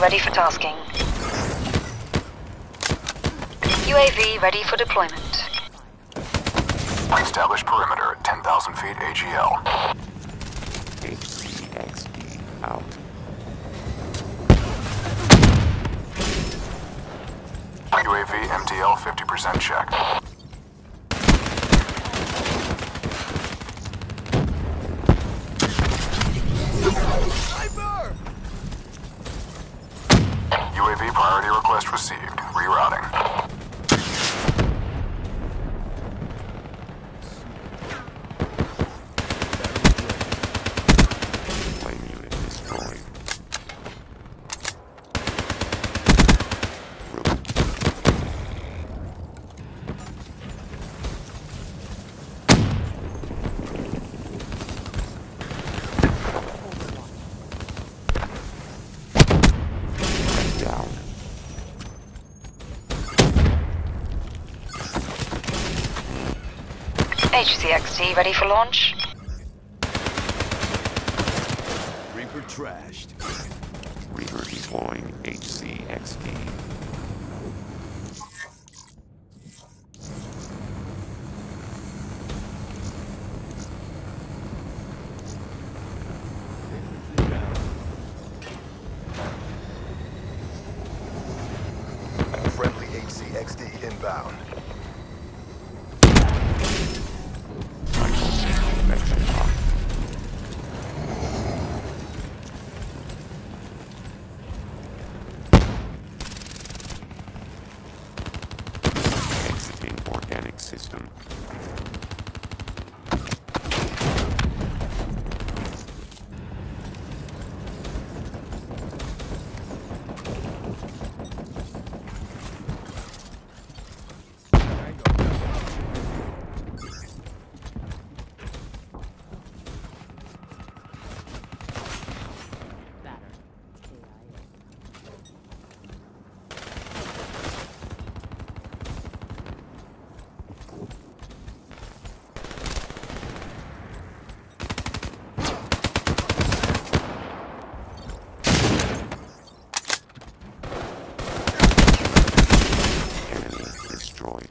ready for tasking. UAV ready for deployment. Establish perimeter at 10,000 feet AGL. HCXD out. UAV MTL 50% check. UAV priority request received. Rerouting. Flame unit destroyed. Rook. Down. HCXD ready for launch. Reaper trashed. Reaper deploying HCXD. Friendly HCXD inbound. System. Enemy destroyed.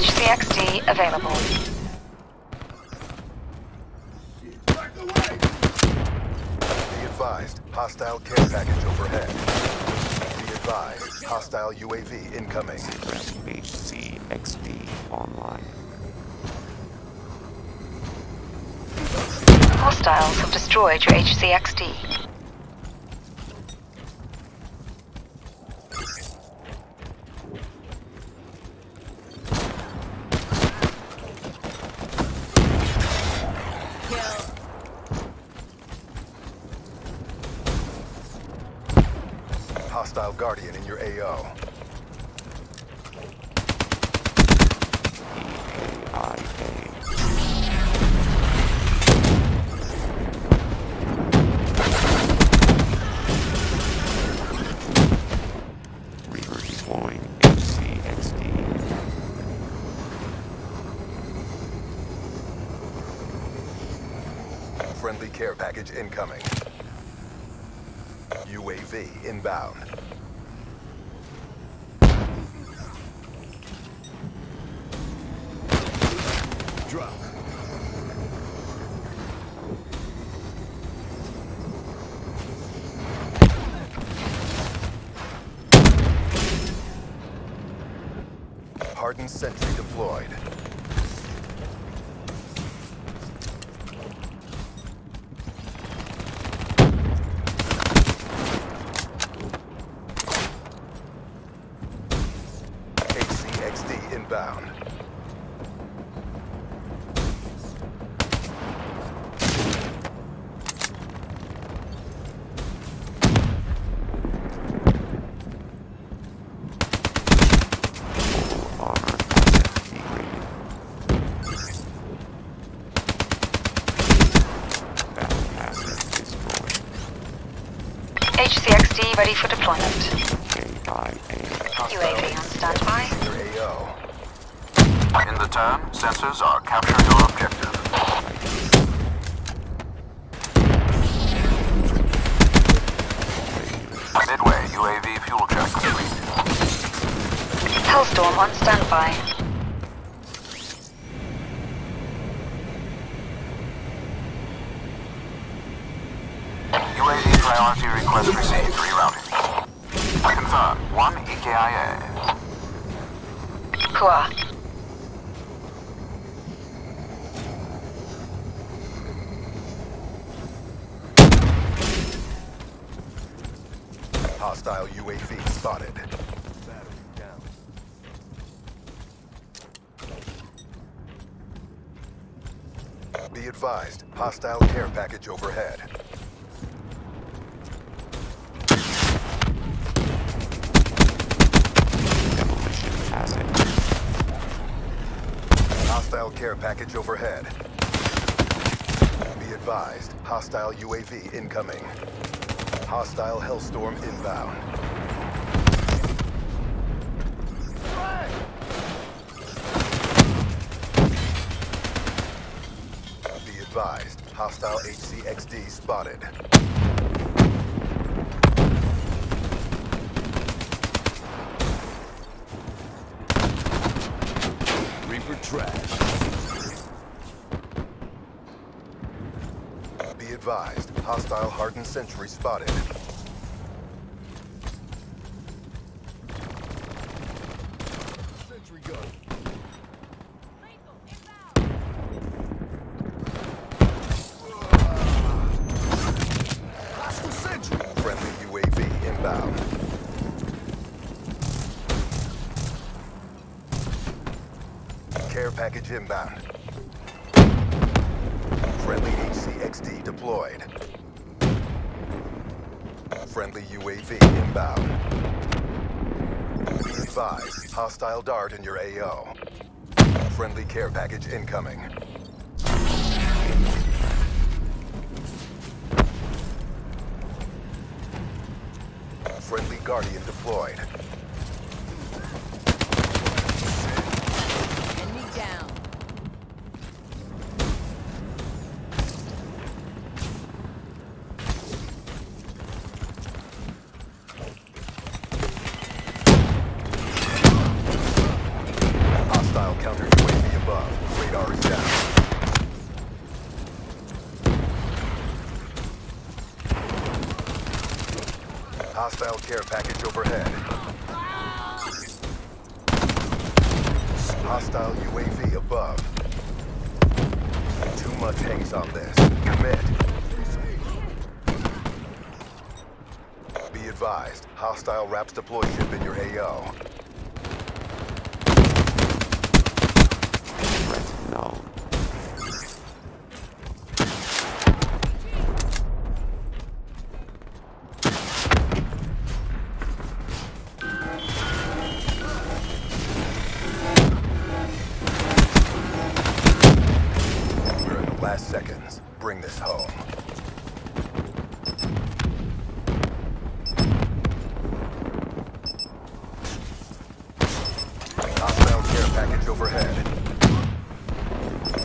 HCXD available. Be advised, hostile care package overhead. Be advised, hostile UAV incoming. HCXD online. Hostiles have destroyed your HCXD. Hostile Guardian in your AO. EKIA. Reaper deploying HCXD. Friendly care package incoming. UAV inbound. Drop. Hardened sentry deployed. HCXD inbound. HCXD ready for deployment. UAV on standby. In the turn, sensors are capture your objective. Midway, UAV fuel check complete. Hellstorm on standby. UAV priority request received. Rerouting. Confirm. One EKIA. Hua. Hostile UAV spotted. Battery down. Be advised, hostile care package overhead. Hostile care package overhead. Be advised, hostile UAV incoming. Hostile Hellstorm inbound. Be advised, hostile HCXD spotted. Reaper trash. Be advised, hostile hardened sentry spotted. Sentry gun. Hostile sentry. Friendly UAV inbound. Care package inbound. Friendly HCXD deployed. Friendly UAV inbound. Be advised, hostile dart in your AO. Friendly care package incoming. Friendly Guardian deployed. Hostile care package overhead. Hostile UAV above. Too much hangs on this. Commit. Be advised, hostile RAPS deploy ship in your AO. Last seconds. Bring this home. Hostile care package overhead.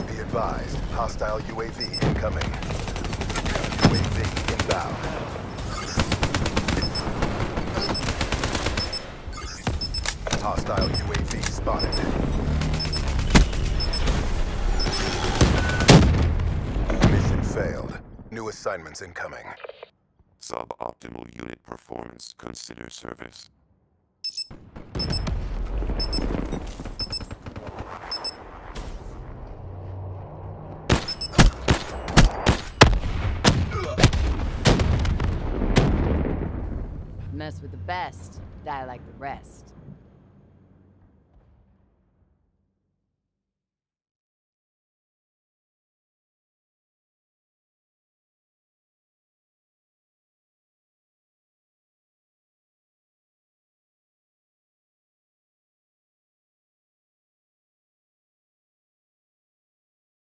Be advised, hostile UAV incoming. UAV inbound. Hostile UAV spotted. New assignments incoming. Suboptimal unit performance. Consider service. Mess with the best, die like the rest.